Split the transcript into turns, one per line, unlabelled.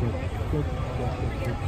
good, good, good, good.